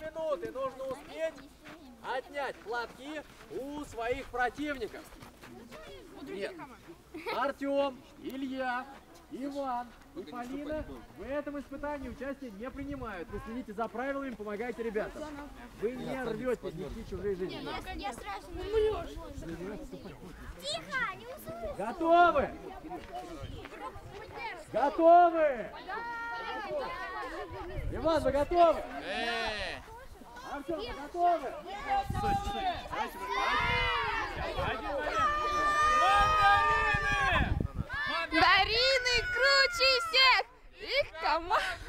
Минуты нужно успеть отнять платки у своих противников. Нет. Артем, Илья, Иван и Полина в этом испытании участие не принимают. Вы следите за правилами, помогайте ребятам. Вы не рвете ничьи чужие жизни. Я страшно умрешь. Тихо, не услышь. Готовы? Готовы? Иван, вы готовы? Артем, вы готовы? Дарины круче всех! Их команда!